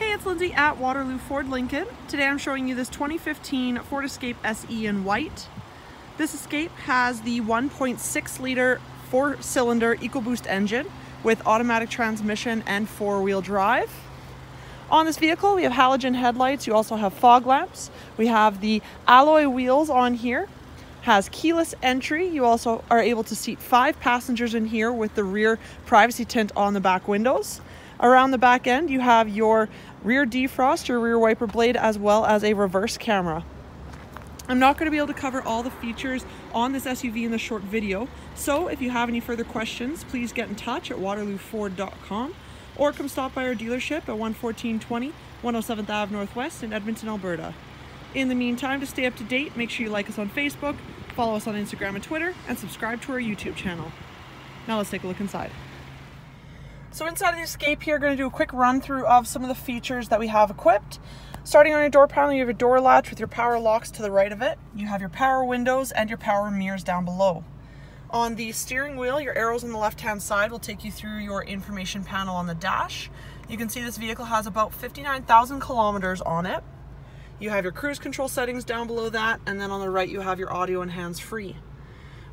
Hey, it's Lindsay at Waterloo Ford Lincoln. Today I'm showing you this 2015 Ford Escape SE in white. This Escape has the 1.6 liter four cylinder EcoBoost engine with automatic transmission and four wheel drive. On this vehicle we have halogen headlights, you also have fog lamps. We have the alloy wheels on here, has keyless entry. You also are able to seat five passengers in here with the rear privacy tint on the back windows. Around the back end, you have your rear defrost, your rear wiper blade, as well as a reverse camera. I'm not going to be able to cover all the features on this SUV in the short video, so if you have any further questions, please get in touch at waterlooford.com or come stop by our dealership at 11420 107th Ave Northwest in Edmonton, Alberta. In the meantime, to stay up to date, make sure you like us on Facebook, follow us on Instagram and Twitter, and subscribe to our YouTube channel. Now let's take a look inside. So inside of the Escape here, to do a quick run through of some of the features that we have equipped. Starting on your door panel, you have a door latch with your power locks to the right of it. You have your power windows and your power mirrors down below. On the steering wheel, your arrows on the left-hand side will take you through your information panel on the dash. You can see this vehicle has about 59,000 kilometers on it. You have your cruise control settings down below that, and then on the right you have your audio and hands-free.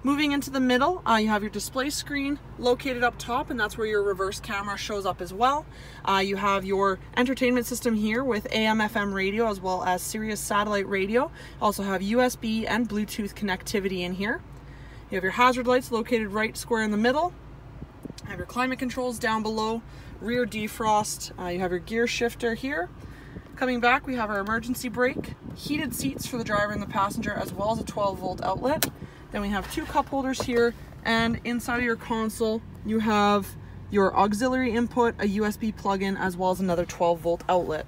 Moving into the middle, uh, you have your display screen located up top, and that's where your reverse camera shows up as well. Uh, you have your entertainment system here with AM, FM radio, as well as Sirius satellite radio. Also have USB and Bluetooth connectivity in here. You have your hazard lights located right square in the middle. You have your climate controls down below, rear defrost. Uh, you have your gear shifter here. Coming back, we have our emergency brake, heated seats for the driver and the passenger, as well as a 12 volt outlet. Then we have two cup holders here and inside of your console you have your auxiliary input, a USB plug-in, as well as another 12 volt outlet.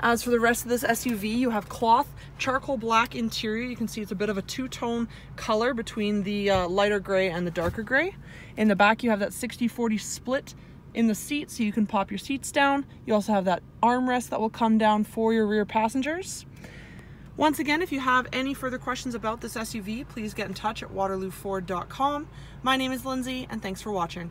As for the rest of this SUV, you have cloth, charcoal black interior. You can see it's a bit of a two-tone color between the uh, lighter gray and the darker gray. In the back, you have that 60-40 split in the seat, so you can pop your seats down. You also have that armrest that will come down for your rear passengers. Once again, if you have any further questions about this SUV, please get in touch at waterlooford.com. My name is Lindsay, and thanks for watching.